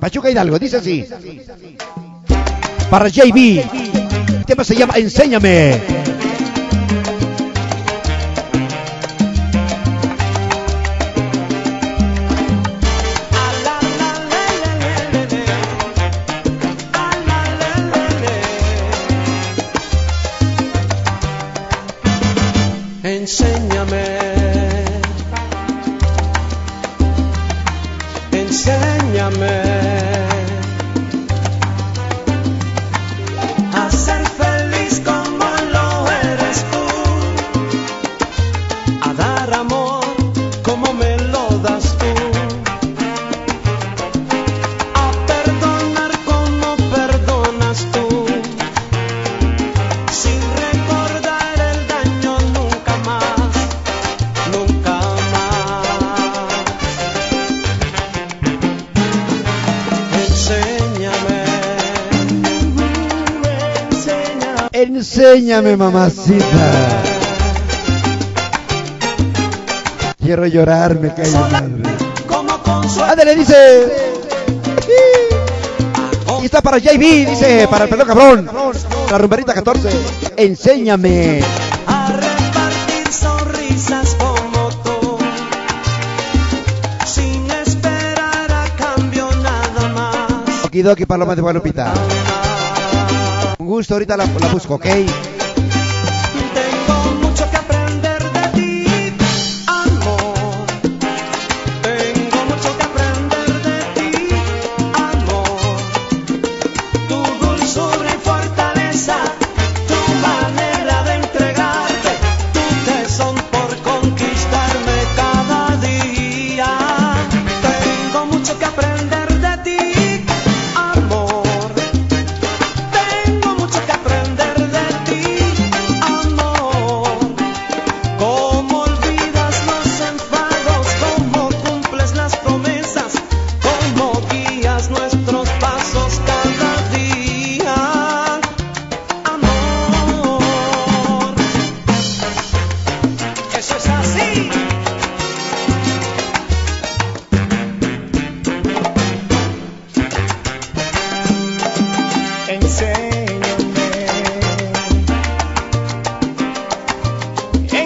Pachuca Hidalgo, dice así. Para JB, el tema se llama Enséñame. Enséñame. Mamacita. Quiero llorar, me cae madre. Ándale, dice. Y está para JB, dice, para el pelo cabrón. La rumberita 14. Enséñame. a repartir sonrisas como tú, sin esperar a cambio nada más. Okidoki, Paloma de Guadalupita. Gusto, ahorita la, la busco, ¿ok?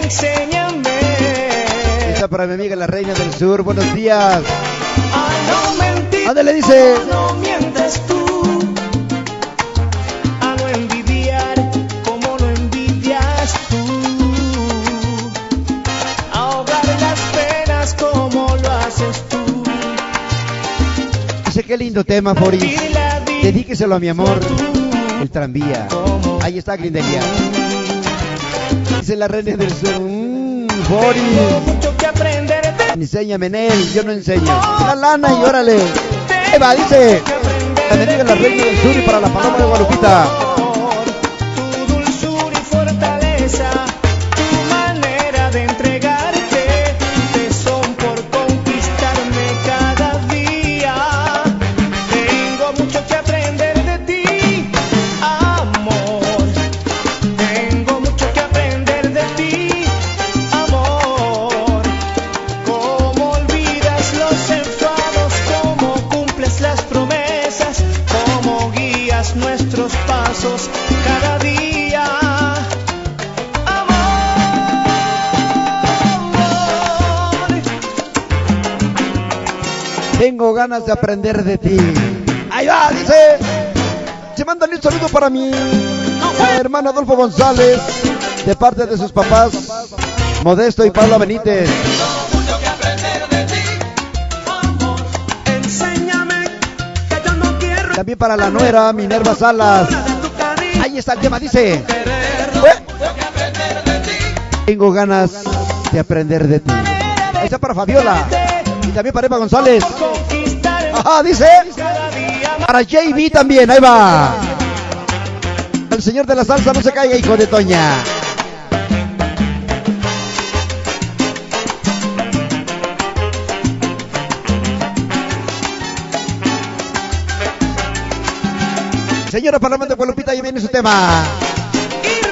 Enséñame. Está para mi amiga la reina del sur. Buenos días. Ay, no mentir. Ándale, dice. No mientes tú. A no envidiar como lo envidias tú. A ahogar las penas como lo haces tú. Dice qué lindo tema, vida Dedíqueselo a mi amor. El tranvía. Ahí está Grindelia. Dice la reina del sur. Mmm, mucho que aprender de Enséñame en él, yo no enseño. La lana y órale. Ahí va, dice. La bendiga la reina del sur y para la paloma de Guadalupita. Tu dulzura y fortaleza, tu manera de entregarte, Tengo ganas de aprender de ti. Ahí va, dice. Se mandan un saludo para mi hermano Adolfo González, de parte de sus papás, Modesto y Paula Benítez. También para la nuera Minerva Salas. Ahí está el tema, dice. "Eh, Tengo ganas de aprender de ti. Ahí está para Fabiola. Y también para Eva González. Ajá, dice. Para JB también, ahí va. El señor de la salsa no se caiga, hijo de Toña. Señora Parlamento Guadalupita, ahí viene su tema.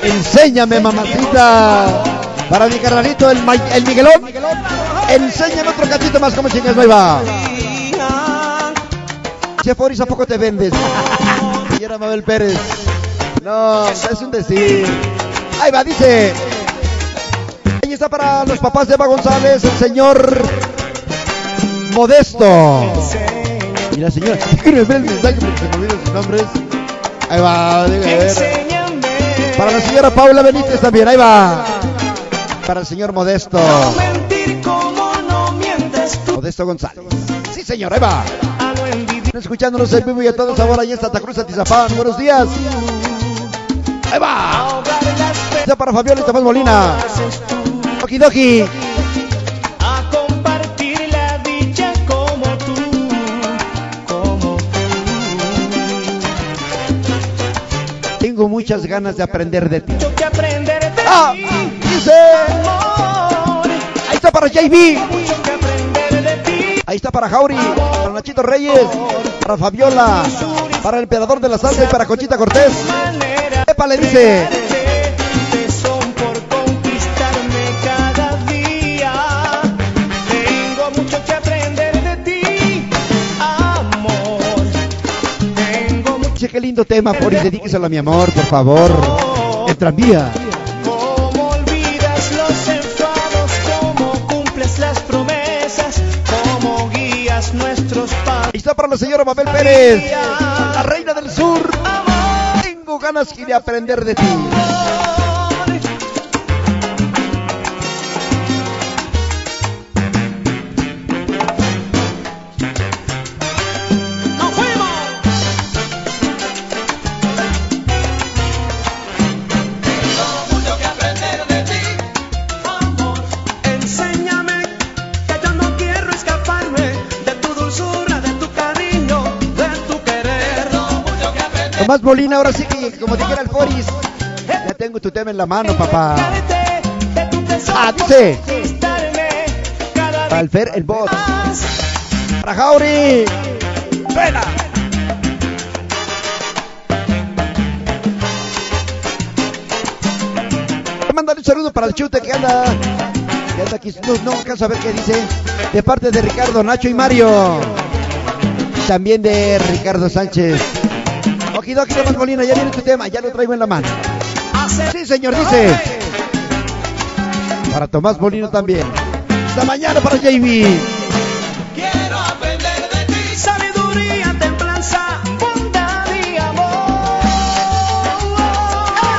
Enséñame, mamacita. Para mi carnalito, el, el Miguelón. Enséñame otro cachito más como chingas, ahí va. Dice Foris, ¿a poco te vendes? Señora Mabel Pérez. No, es un decir. Ahí va, dice. Ahí está para los papás de Eva González, el señor Modesto. Y la señora, déjenme ver el mensaje porque se me olvidan sus nombres. Ahí va, déjenme ver. Para la señora Paula Benítez también, ahí va. Para el señor Modesto. Modesto González. Sí, señor, ahí va. A no envidiar. Están escuchándonos en vivo y a todos ahora ahí en Santa Cruz, Atizapán. Buenos días. Ahí va. Ahogar las penas Ya para Fabiola y Tomás Molina. Okidoki. Tengo muchas ganas de aprender de ti. Mucho que aprender de Ah, ti. dice. Ahí está para JB. Ahí está para Jauri. Para Nachito Reyes. Para Fabiola. Para el emperador de la salsa y para Conchita Cortés. Epa le dice. Dice qué lindo tema, Foris. Dedíqueselo a mi amor, por favor. El tranvía. Para la señora Mabel Pérez. La reina del sur. Tengo ganas de aprender de ti. Tomás Molina, ahora sí que, como dijera el Foris, ya tengo tu tema en la mano, papá. Ah, dice. Para el bot. más. Para Jauri. Buena. Mándale un saludo para el chute que anda. Que anda aquí. No, no alcanzo a ver qué dice. De parte de Ricardo, Nacho y Mario. También de Ricardo Sánchez. Okidoki, Tomás Molina, ya viene tu tema, ya lo traigo en la mano. Sí, señor, dice. Para Tomás Molino también. Hasta mañana para JB. Quiero aprender de ti sabiduría, templanza, bondad y amor.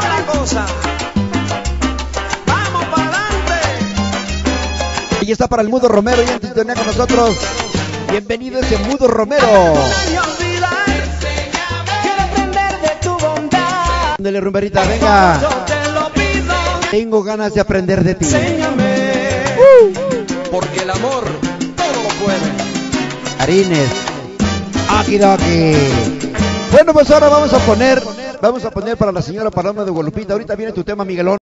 La cosa. Vamos para adelante. Y está para el Mudo Romero y en sintonía con nosotros. Bienvenido ese Mudo Romero. Ándale, rumberita, venga. Yo te lo pido. Tengo ganas de aprender de ti. Enséñame. Porque el amor todo lo puede. Harines. Okidoki. Bueno, pues ahora vamos a poner, vamos a poner para la señora Paloma de Gualupita. Ahorita viene tu tema, Miguelón.